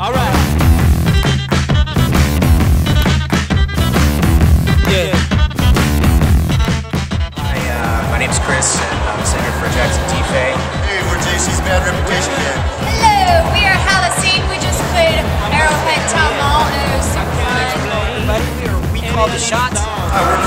All right. Yeah. Hi, uh, my name's Chris, and I'm a singer for Jackson T. Fay. Hey, we're JC's Bad Reputation Band. Hello, we are Halocene. We just played Arrowhead Town Mall, and it was so fun. We are We Call the Shots. I work